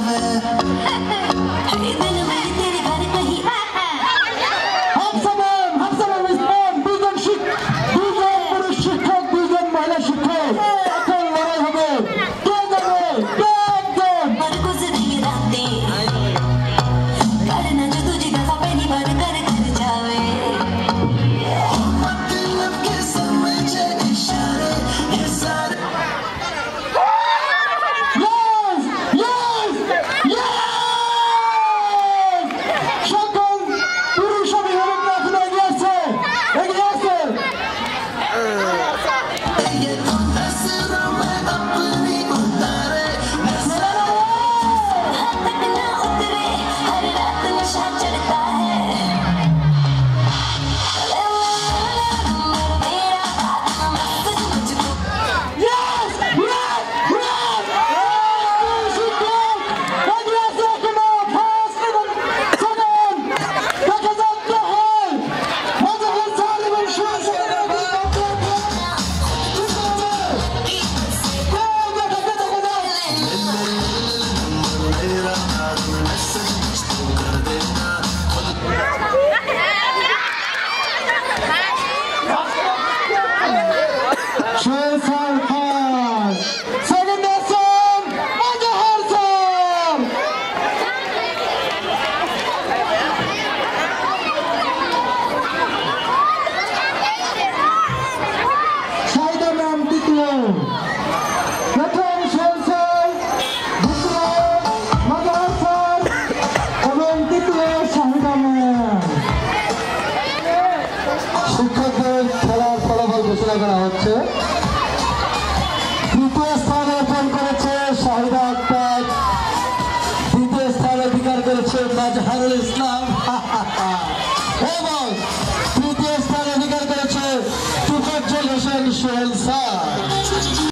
jamais শিক্ষকদের খেলার ফলাফল ঘোষণা করা হচ্ছে। তৃতীয় স্থান অর্জন করেছে শাহিদা আক্তার। দ্বিতীয় স্থান অধিকার করেছে মাজহারুল ইসলাম। এবং তৃতীয় স্থান অধিকার করেছে তুফাজ্জল হোসেন সোহেল স্যার।